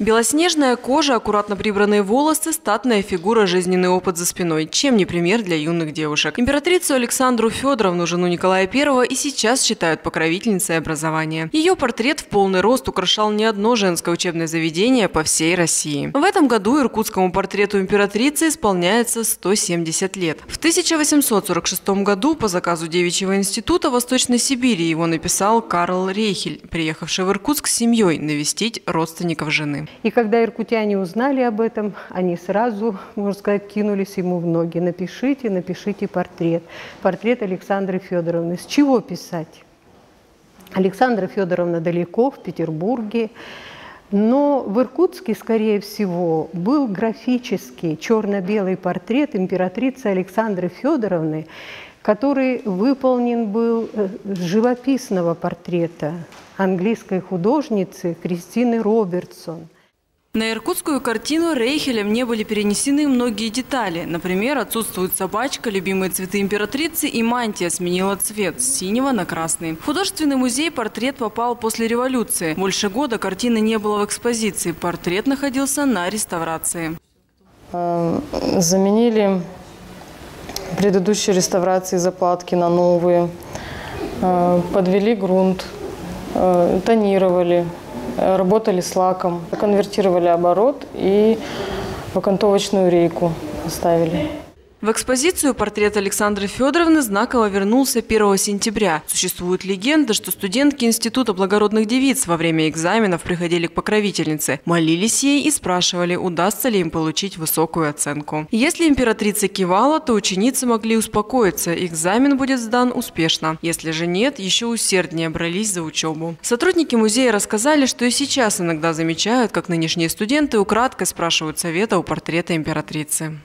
Белоснежная кожа, аккуратно прибранные волосы, статная фигура, жизненный опыт за спиной. Чем не пример для юных девушек. Императрицу Александру Федоровну, жену Николая I, и сейчас считают покровительницей образования. Ее портрет в полный рост украшал не одно женское учебное заведение по всей России. В этом году иркутскому портрету императрицы исполняется 170 лет. В 1846 году по заказу Девичьего института Восточной Сибири его написал Карл Рейхель, приехавший в Иркутск с семьей навестить родственников жены. И когда иркутяне узнали об этом, они сразу, можно сказать, кинулись ему в ноги. Напишите, напишите портрет. Портрет Александры Федоровны. С чего писать? Александра Федоровна далеко, в Петербурге. Но в Иркутске, скорее всего, был графический черно-белый портрет императрицы Александры Федоровны, который выполнен был э, с живописного портрета английской художницы Кристины Робертсон. На иркутскую картину Рейхелем не были перенесены многие детали. Например, отсутствует собачка, любимые цветы императрицы и мантия сменила цвет с синего на красный. В художественный музей портрет попал после революции. Больше года картины не было в экспозиции. Портрет находился на реставрации. Э, заменили предыдущие реставрации заплатки на новые. Э, подвели грунт, э, тонировали, работали с лаком, конвертировали оборот и окантовочную рейку ставили. В экспозицию портрет Александры Федоровны знаково вернулся 1 сентября. Существует легенда, что студентки Института благородных девиц во время экзаменов приходили к покровительнице, молились ей и спрашивали, удастся ли им получить высокую оценку. Если императрица кивала, то ученицы могли успокоиться, экзамен будет сдан успешно. Если же нет, еще усерднее брались за учебу. Сотрудники музея рассказали, что и сейчас иногда замечают, как нынешние студенты украдкой спрашивают совета у портрета императрицы.